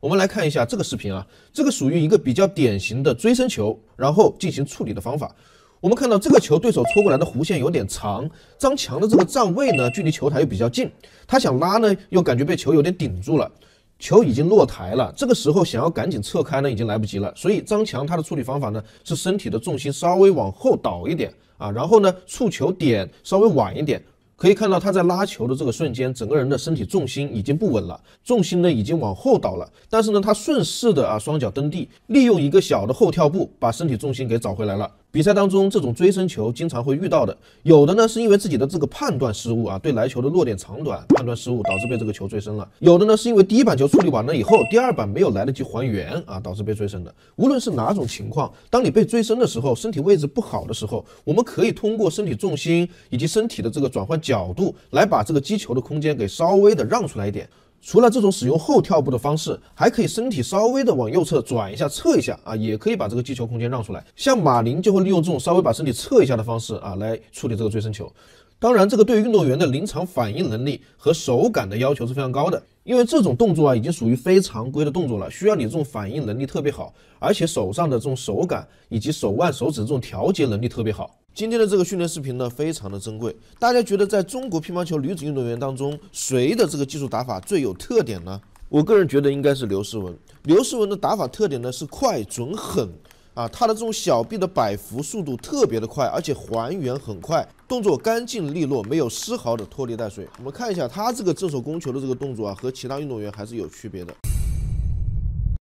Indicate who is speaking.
Speaker 1: 我们来看一下这个视频啊，这个属于一个比较典型的追身球，然后进行处理的方法。我们看到这个球对手搓过来的弧线有点长，张强的这个站位呢距离球台又比较近，他想拉呢又感觉被球有点顶住了，球已经落台了，这个时候想要赶紧撤开呢已经来不及了，所以张强他的处理方法呢是身体的重心稍微往后倒一点啊，然后呢触球点稍微晚一点。可以看到他在拉球的这个瞬间，整个人的身体重心已经不稳了，重心呢已经往后倒了。但是呢，他顺势的啊双脚蹬地，利用一个小的后跳步，把身体重心给找回来了。比赛当中，这种追身球经常会遇到的，有的呢是因为自己的这个判断失误啊，对来球的落点长短判断失误，导致被这个球追身了；有的呢是因为第一板球处理完了以后，第二板没有来得及还原啊，导致被追身的。无论是哪种情况，当你被追身的时候，身体位置不好的时候，我们可以通过身体重心以及身体的这个转换角度，来把这个击球的空间给稍微的让出来一点。除了这种使用后跳步的方式，还可以身体稍微的往右侧转一下、侧一下啊，也可以把这个击球空间让出来。像马林就会利用这种稍微把身体侧一下的方式啊，来处理这个追身球。当然，这个对于运动员的临场反应能力和手感的要求是非常高的，因为这种动作啊已经属于非常规的动作了，需要你这种反应能力特别好，而且手上的这种手感以及手腕、手指这种调节能力特别好。今天的这个训练视频呢，非常的珍贵。大家觉得在中国乒乓球女子运动员当中，谁的这个技术打法最有特点呢？我个人觉得应该是刘诗雯。刘诗雯的打法特点呢是快、准、狠啊，她的这种小臂的摆幅速度特别的快，而且还原很快，动作干净利落，没有丝毫的拖泥带水。我们看一下她这个正手攻球的这个动作啊，和其他运动员还是有区别的。